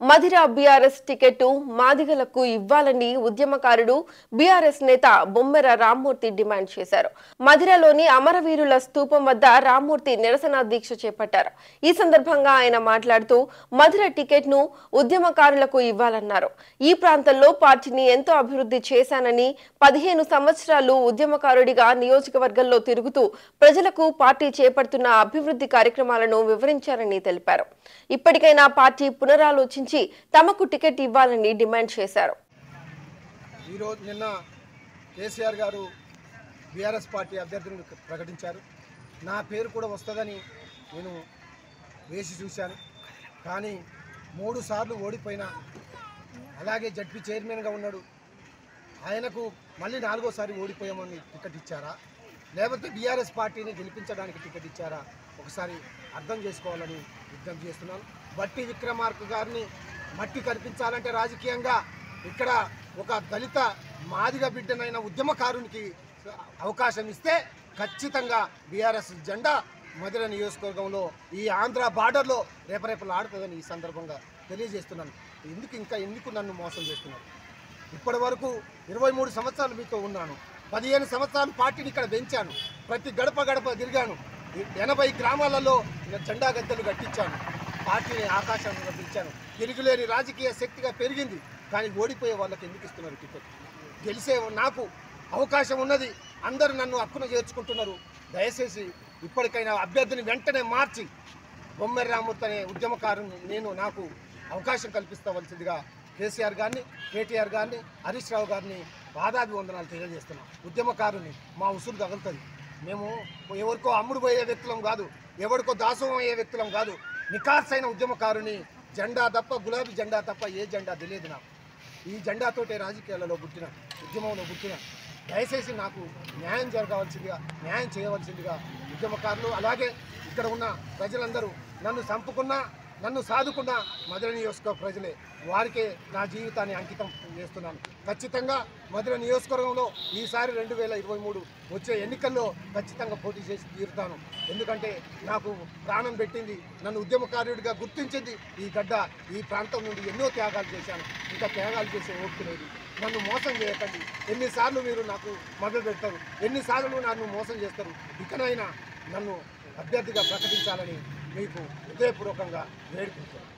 Madhira BRS ticket మాదిగలకు ఇవ్వాలని ఉద్యమకారుడు బీఆర్ఎస్ నేత బొమ్మెర రామ్మూర్తి డిమాండ్ చేశారు. మధిరలోని అమరవీరుల స్తూపం వద్ద రామ్మూర్తి నిరసన దీక్ష చేపట్టారు. ఈ సందర్భంగా ఆయన మాట్లాడుతూ మధిర టికెట్ను ఉద్యమకారులకు ఇవ్వాలన్నారు. ఈ ప్రాంతంలో పార్టీని ఎంతో అభివృద్ధి చేశానని పదిహేను సంవత్సరాలు ఉద్యమకారుడిగా నియోజకవర్గంలో తిరుగుతూ ప్రజలకు పార్టీ చేపడుతున్న అభివృద్ధి కార్యక్రమాలను వివరించారని తెలిపారు. ఇప్పటికైనా పార్టీ పునరాలోచించి తమకు టికెట్ ఇవ్వాలని డిమాండ్ చేశారు. ఈరోజు నిన్న కేసీఆర్ గారు బీఆర్ఎస్ పార్టీ అభ్యర్థులను ప్రకటించారు. నా పేరు కూడా వస్తుందని నేను వేసి చూశాను. కానీ మూడు సార్లు ఓడిపోయినా అలాగే జడ్పీ చైర్మన్గా ఉన్నాడు. ఆయనకు మళ్ళీ నాలుగోసారి ఓడిపోయామని టికెట్ ఇచ్చారా? లేకపోతే బీఆర్ఎస్ పార్టీని గెలిపించడానికి టికెట్ ఇచ్చారా? ఒకసారి అర్థం చేసుకోవాలని యుద్ధం చేస్తున్నాను. బట్టి విక్రమార్క గారిని మట్టి కనిపించాలంటే రాజకీయంగా ఇక్కడ ఒక దళిత మాదిగ బిడ్డనైన ఉద్యమకారునికి అవకాశం ఇస్తే ఖచ్చితంగా బీఆర్ఎస్ జెండా మధుర నియోజకవర్గంలో ఈ ఆంధ్ర బార్డర్లో రేపరేపలు ఆడుతుందని ఈ సందర్భంగా తెలియజేస్తున్నాను. ఎందుకు ఇంకా ఎందుకు నన్ను మోసం చేస్తున్నారు? ఇప్పటి వరకు ఇరవై మూడు సంవత్సరాలు మీతో ఉన్నాను. పదిహేను సంవత్సరాలు పార్టీని ఇక్కడ పెంచాను. ప్రతి గడప గడప తిరిగాను. ఎనభై గ్రామాలలో జెండా గద్దెలు కట్టించాను. పార్టీని ఆకాశంలో పిలిచాను తిరుగులేని రాజకీయ శక్తిగా పెరిగింది. కానీ ఓడిపోయే వాళ్ళకి ఎందుకు ఇస్తున్నారు టికెట్? గెలిసే నాకు అవకాశం ఉన్నది. అందరూ నన్ను హక్కున చేర్చుకుంటున్నారు. దయచేసి ఇప్పటికైనా అభ్యర్థిని వెంటనే మార్చి బొమ్మరి రామూర్తి అనే ఉద్యమకారుని నేను నాకు అవకాశం కల్పిస్తవలసిందిగా కేసీఆర్ గారిని కేటీఆర్ గారిని హరీష్ రావు గారిని పాదాభివందనాలు తెలియజేస్తున్నాం. ఉద్యమకారుని మా ఉసురు తగులుతుంది. మేము ఎవరికో అమ్ముడు పోయే వ్యక్తులం కాదు ఎవరికో దాసం అయ్యే వ్యక్తులం కాదు. నికాసైన ఉద్యమకారుని జెండా తప్ప గులాబీ జెండా తప్ప ఏ జెండా తెలియదు నాకు. ఈ జెండాతోటే రాజకీయాలలో పుట్టిన ఉద్యమంలో పుట్టిన దయచేసి నాకు న్యాయం జరగవలసిందిగా న్యాయం చేయవలసిందిగా ఉద్యమకారులు అలాగే ఇక్కడ ఉన్న ప్రజలందరూ నన్ను చంపుకున్నా నన్ను సాదుకున్న మధుర నియోజకవర్గ ప్రజలే వారికే నా జీవితాన్ని అంకితం చేస్తున్నాను. ఖచ్చితంగా మధుర నియోజకవర్గంలో ఈసారి రెండు వేల ఇరవై మూడు వచ్చే ఎన్నికల్లో ఖచ్చితంగా పోటీ చేసి తీరుతాను. ఎందుకంటే నాకు ప్రాణం పెట్టింది నన్ను ఉద్యమకారుడిగా గుర్తించింది ఈ గడ్డ ఈ ప్రాంతం నుండి ఎన్నో త్యాగాలు చేశాను. ఇంకా త్యాగాలు చేసే ఓపిక లేదు. నన్ను మోసం చేయకండి. ఎన్నిసార్లు మీరు నాకు మద్దతు పెడతారు? ఎన్నిసార్లు నన్ను మోసం చేస్తారు? ఇకనైనా నన్ను అభ్యర్థిగా ప్రకటించాలని మీకు హృదయపూర్వకంగా వేడుకుంటున్నాను.